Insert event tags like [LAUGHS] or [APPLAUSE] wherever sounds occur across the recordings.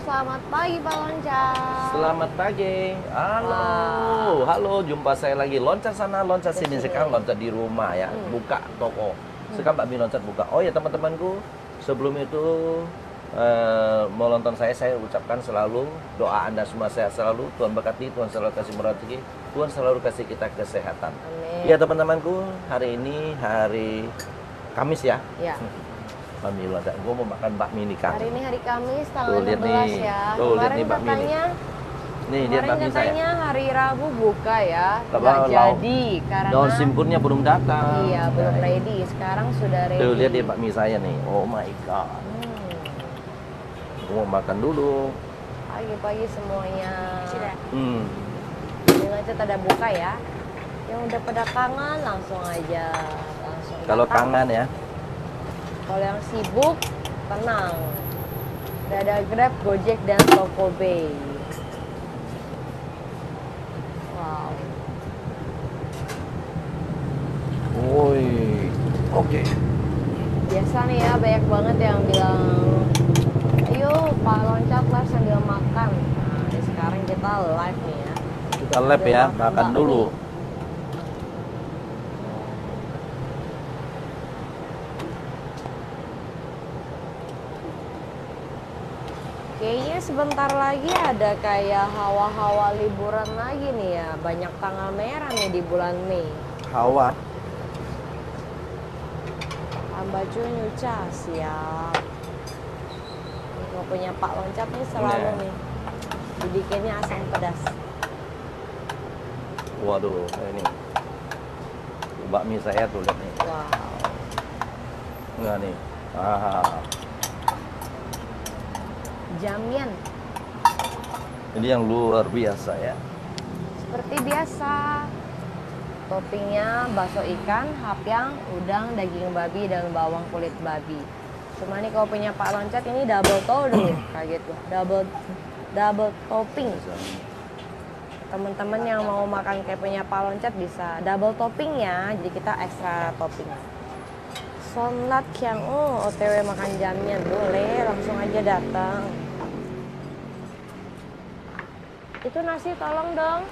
selamat pagi Pak Loncat. Selamat pagi. Halo. Halo, jumpa saya lagi. Loncat sana, loncat sini. Sekarang loncat di rumah ya. Hmm. Buka toko. Sekarang Mbak Mi loncat buka. Oh ya teman-temanku, sebelum itu eh, mau nonton saya, saya ucapkan selalu doa Anda semua sehat selalu. Tuhan berkati, Tuhan selalu kasih rezeki, Tuhan selalu kasih kita kesehatan. Amin. Ya teman-temanku, hari ini hari Kamis ya. Ya. [LAUGHS] Mbak Mi loncat. Gue mau makan bakmi nih kan. Hari ini hari Kamis tanggal Tuh, lihat 16 nih. ya. Tuh, lihat Kemarin nih bakmi nih. katanya Nih, lihat kemarin bakmi saya. katanya hari Rabu buka ya. Nggak lau- jadi karena Daun simpurnya belum datang. Iya, belum Nah, ready. Sekarang sudah ready. Tuh lihat dia bakmi saya nih. Oh my god. Hmm. Aku mau makan dulu. Pagi-pagi semuanya. Hmm. Ini aja ada buka ya. Yang udah pada kangen langsung aja langsung. Kalau kangen ya. Kalau yang sibuk, tenang. Udah ada Grab, Gojek, dan Tokobe. Wow. Woi. Oke. Biasa nih ya, banyak banget yang bilang, ayo Pak loncat live sambil makan. Nah, sekarang kita live nih ya. Kita lab ya, Makan makan dulu. Kayaknya sebentar lagi ada kayak hawa-hawa liburan lagi nih ya. Banyak tanggal merah nih di bulan Mei. Hawa. Baju nyuca siap. Kalau punya Pak Loncat nih selalu Nah. nih dibikinnya asam pedas. Waduh, ini. Bakmi saya tuh lihat nih. Wow. Enggak nih. Ah. Jamian Ini yang luar biasa ya. seperti biasa. Toppingnya bakso ikan, hapyang, udang, daging babi, dan bawang kulit babi. Cuma nih kalau punya Pak Loncat ini double dulu, kaget gua. Double double topping. Teman-teman yang mau makan kayak punya Pak Loncat bisa double topping ya. Jadi kita ekstra topping. Sonat Kiang oh OTW makan jamnya boleh langsung aja datang. Itu nasi tolong dong.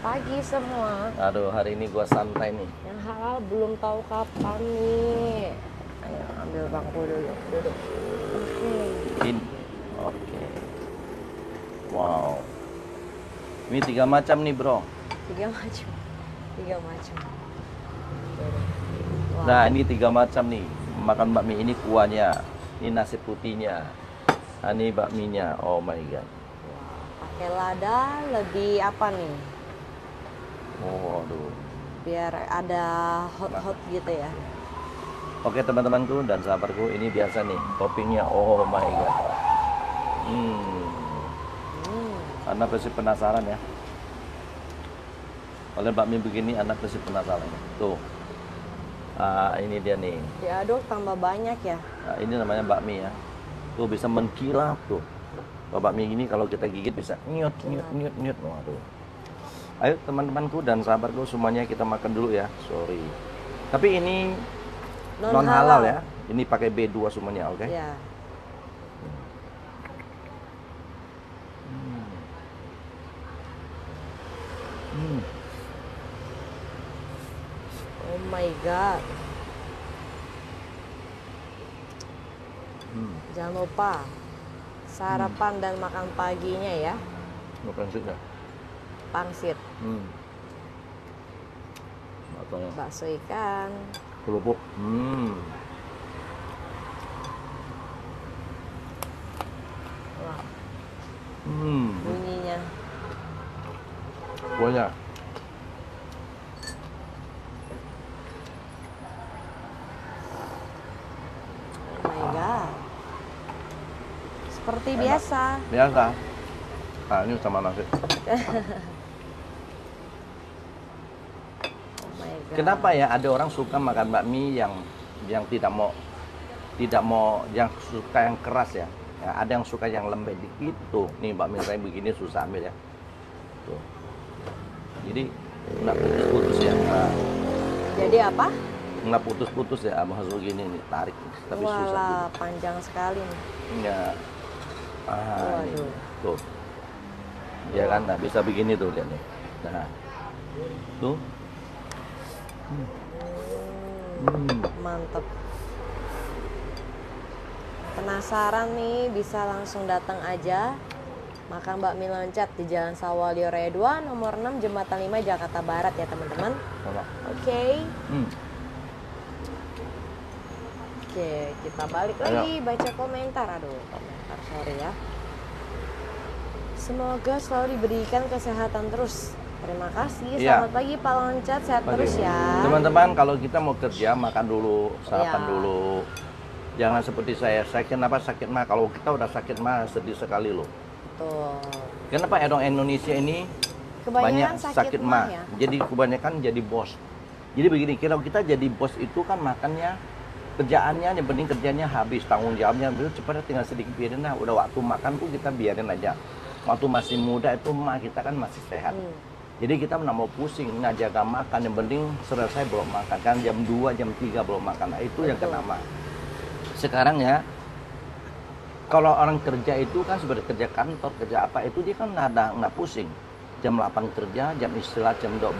Pagi semua. Aduh, hari ini gua santai nih. Yang halal belum tahu kapan nih. Ayo ambil bangku dulu. Duduk. Oke. In. Oke. Wow. Ini tiga macam nih, Bro. Tiga macam. Tiga macam. Wah. Nah, ini tiga macam nih. Makan bakmi ini kuahnya. Ini nasi putihnya. Ini bakminya. Oh my god. Wah, pakai lada lebih apa nih? Oh, aduh. Biar ada hot-hot gitu ya. Oke teman-temanku dan sahabatku, ini biasa nih toppingnya. Oh my god. Hmm. Hmm. Anda pasti penasaran ya. Oleh bakmi begini, Anda pasti penasaran. Tuh. Ah, ini dia nih. Diaduk tambah banyak ya. Nah, ini namanya bakmi ya. Tuh bisa mengkilap tuh. Kalau bakmi ini kalau kita gigit bisa nyut nyut nyut nyut. Waduh. Ayo teman-temanku dan sahabatku semuanya kita makan dulu ya. Sorry. Tapi ini non, halal. ya. Ini pakai B2 semuanya, oke? Ya. Hmm. Oh my god. Hmm. Jangan lupa sarapan dan makan paginya ya. Bukan sih ya? Pangsit, Hmm. Atau bakso ikan. kerupuk. Hmm. Wah, Hmm. bunyinya. Banyak. Oh my god. Seperti biasa. Biasa. Nah, ini sama nasi. [LAUGHS] Oh my god. Kenapa ya ada orang suka makan bakmi yang yang tidak mau tidak mau yang suka yang keras ya. ya ada yang suka yang lembek dikit tuh. Nih bakmi saya begini susah ambil ya. Tuh. Jadi nggak putus-putus ya. Nah, Jadi apa? nggak putus-putus ya masuk gini nih tarik tapi susah juga. Walah, panjang sekali nih. Nggak. Ah. Waduh. tuh. Ya kan, nggak bisa begini tuh lihat nih. Nah, tuh. Hmm, Hmm. mantep. Penasaran nih, bisa langsung datang aja makan bakmi loncat di Jalan Sawalio Raya 2 nomor 6 Jembatan 5 Jakarta Barat ya teman-teman. Oke. Hmm. Oke, kita balik Ayo. lagi baca komentar. Aduh, sorry ya. Semoga selalu diberikan kesehatan terus. Terima kasih. Iya. Selamat pagi Pak Loncat, sehat Pagi. terus ya. Teman-teman, kalau kita mau kerja makan dulu, sarapan Iya. dulu. Jangan seperti saya, sakit apa sakit mah. Kalau kita udah sakit mah sedih sekali loh. Betul. Kenapa orang Indonesia ini Kebanyakan banyak sakit, sakit, mah? ya. Jadi kebanyakan jadi bos. Jadi begini, kalau kita jadi bos itu kan makannya kerjaannya yang penting kerjanya habis tanggung jawabnya. Itu cepat tinggal sedikit biarin lah. Udah waktu makan tuh kita biarin aja. Waktu masih muda itu mah kita kan masih sehat. Hmm. jadi kita nggak mau pusing nggak jaga makan. Yang penting selesai belum makan. Kan jam 2 jam 3 belum makan. Nah, itu yang Betul. kena mah sekarang ya kalau orang kerja itu kan seperti kerja kantor kerja apa itu dia kan nggak ada nggak pusing. Jam 8 kerja jam istirahat jam 12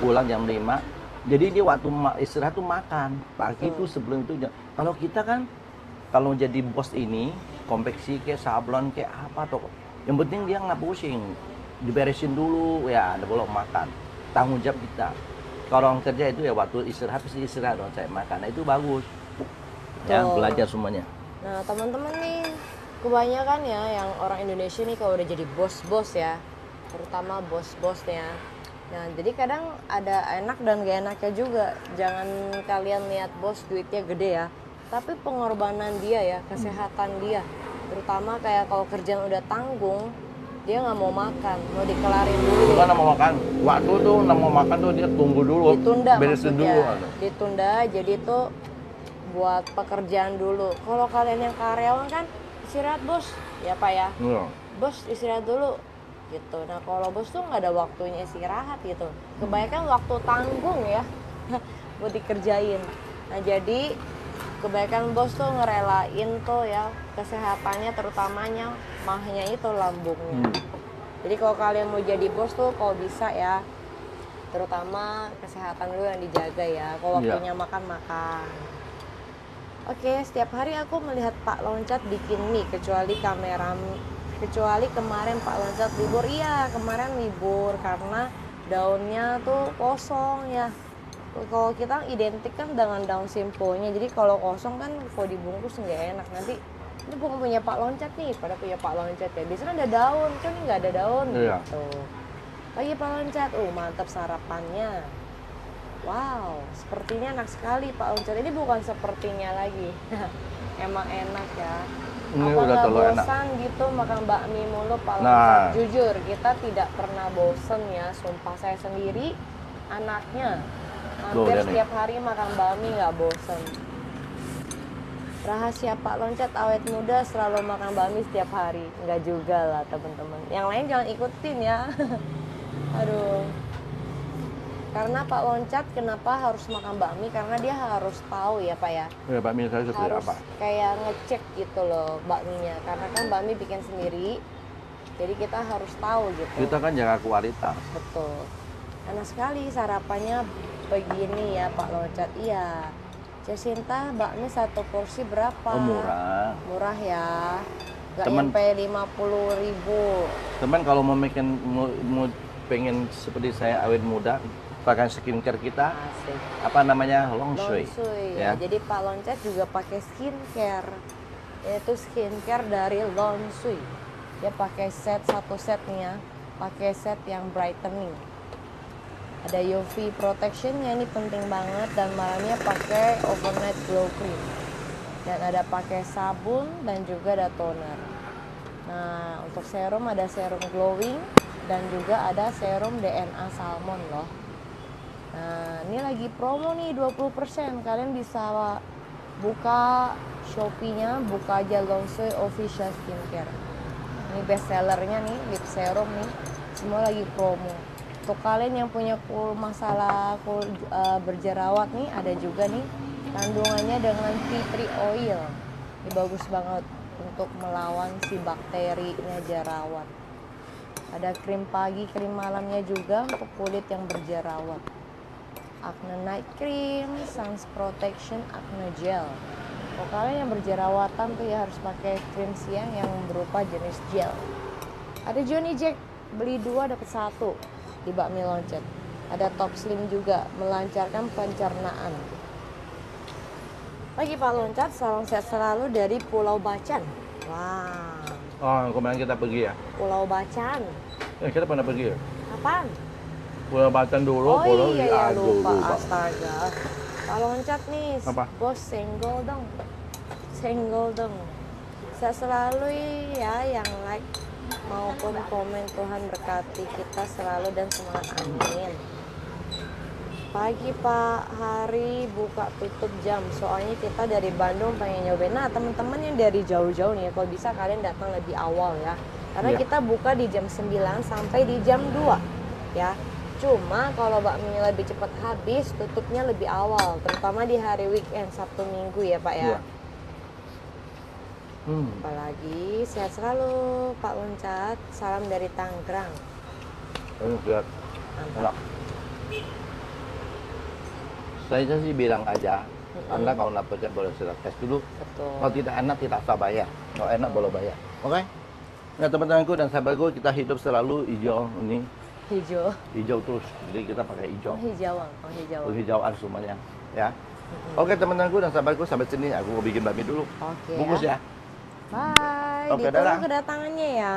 pulang jam 5 jadi dia waktu istirahat tuh makan. Pagi itu sebelum itu kalau kita kan kalau jadi bos ini konveksi kayak sablon kayak apa tuh yang penting dia nggak pusing. Diberesin dulu ya ada belum makan. Tanggung jawab kita. Kalau orang kerja itu ya waktu istirahat pasti istirahat dong saya makan. Nah, itu bagus. Ya Betul. belajar semuanya. Nah, teman-teman nih, kebanyakan ya yang orang Indonesia nih kalau udah jadi bos-bos ya, terutama bos-bosnya. Nah, jadi kadang ada enak dan gak enaknya juga. Jangan kalian lihat bos duitnya gede ya, tapi pengorbanan dia ya, kesehatan dia. Terutama kayak kalau kerjaan udah tanggung, dia nggak mau makan, mau dikelarin dulu. Kan mau makan. Waktu tuh nggak mau makan tuh dia tunggu dulu. Ditunda beresin dulu ditunda jadi itu buat pekerjaan dulu. Kalau kalian yang karyawan kan istirahat bos. Ya pak ya. Iya. bos istirahat dulu gitu nah kalau bos tuh nggak ada waktunya istirahat gitu kebanyakan waktu tanggung ya [LAUGHS] buat dikerjain nah jadi kebanyakan bos tuh ngerelain tuh ya kesehatannya terutamanya mahnya itu lambungnya Hmm. jadi kalau kalian mau jadi bos tuh kalau bisa ya terutama kesehatan dulu yang dijaga ya. Kalau Iya. waktunya makan makan. Oke, setiap hari aku melihat Pak Loncat bikin mie kecuali kamera kecuali kemarin Pak Loncat libur. Iya, kemarin libur karena daunnya tuh kosong ya. Kalau kita identik kan dengan daun simponya. Jadi kalau kosong kan kalau dibungkus nggak enak nanti ini bukan punya Pak Loncat nih, pada punya Pak Loncat ya. Biasanya ada daun, kan ini nggak ada daun Iya. gitu. Pagi Pak Loncat, uh mantap sarapannya. Wow, sepertinya enak sekali Pak Loncat. Ini bukan sepertinya lagi. [LAUGHS] Emang enak ya. Ini Apa udah enak. bosan gitu makan bakmi mulu Pak Nah. Jujur, kita tidak pernah bosen ya. Sumpah saya sendiri, anaknya. Hampir nih. setiap hari makan bakmi nggak bosen. Rahasia Pak Loncat awet muda selalu makan bakmi setiap hari. Nggak juga lah teman-teman. Yang lain jangan ikutin ya. [LAUGHS] Aduh. Karena Pak Loncat kenapa harus makan bakmi? Karena dia harus tahu ya Pak ya. Ya, Pak Mir saya seperti Harus apa? kayak ngecek gitu loh bakminya. Karena kan bakmi bikin sendiri. Jadi kita harus tahu gitu. Kita kan jaga kualitas. Betul. Enak sekali sarapannya begini ya Pak Loncat. Iya. Jacinta bakmi satu porsi berapa? Oh, murah. Murah ya. Gak Temen- nyampe 50 ribu. Teman kalau mau bikin mau, mau pengen seperti saya awet muda, pakai skincare kita Asik. apa namanya longshui. Lonsui ya. ya. Jadi Pak Loncat juga pakai skincare. Yaitu skincare dari Lonsui. Dia pakai set satu setnya, pakai set yang brightening. Ada UV protectionnya ini penting banget dan malamnya pakai overnight glow cream. Dan ada pakai sabun dan juga ada toner. Nah, untuk serum ada serum glowing dan juga ada serum DNA salmon loh. Nah, ini lagi promo nih 20%. Kalian bisa buka Shopee-nya, buka aja Longsui Official Skincare. Ini best sellernya nih, lip serum nih. Semua lagi promo. untuk kalian yang punya kul masalah kul eh, berjerawat nih ada juga nih kandungannya dengan tea tree oil ini bagus banget untuk melawan si bakterinya jerawat ada krim pagi krim malamnya juga untuk kulit yang berjerawat acne night cream suns protection acne gel. Kalau kalian yang berjerawatan tuh ya harus pakai krim siang yang berupa jenis gel. Ada Johnny Jack beli dua dapat satu. Di bakmi loncet ada top slim juga melancarkan pencernaan. Pagi Pak Loncat salam sehat selalu dari Pulau Bacan. Wah. Oh, kemarin kita pergi ya. Pulau Bacan. Eh, kita pernah pergi ya. kapan Bacan dulu, oh iya ya aduh, lupa astaga. Pak Loncat nih Apa? bos senggol dong. Senggol dong. Saya selalu ya yang like maupun komen Tuhan berkati kita selalu dan semangat amin. Pagi Pak hari buka tutup jam. Soalnya kita dari Bandung pengen nyobain. Nah teman-teman yang dari jauh-jauh nih kalau bisa kalian datang lebih awal ya. Karena Iya. kita buka di jam 9 sampai di jam 2 ya cuma kalau bakminya lebih cepat habis tutupnya lebih awal terutama di hari weekend Sabtu Minggu ya Pak ya Iya. Hmm. apalagi sehat selalu Pak Loncat salam dari Tangerang mantap Enak. Saya sih bilang aja, Anda kalau nak pecat boleh sudah tes dulu. betul Kalau tidak enak tidak usah bayar. Kalau enak boleh bayar. Oke? Nah teman-temanku dan sahabatku kita hidup selalu hijau ini hijau hijau terus. Jadi kita pakai hijau. oh hijauan oh hijauan Penghijauan semuanya. Ya. Oke teman-temanku dan sahabatku sampai sini aku mau bikin bakmi dulu. oke Bungkus ya. Bye. Oke, Ditunggu kedatangannya ya.